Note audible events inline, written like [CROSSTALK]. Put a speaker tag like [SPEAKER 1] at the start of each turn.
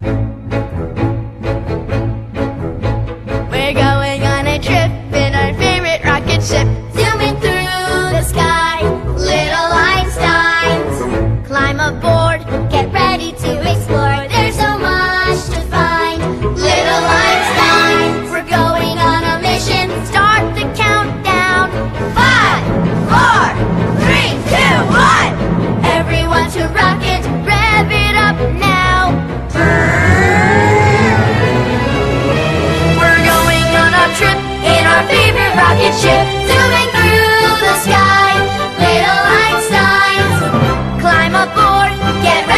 [SPEAKER 1] We're [LAUGHS] rocket ship zooming through the sky. Little Einsteins, climb aboard, get ready.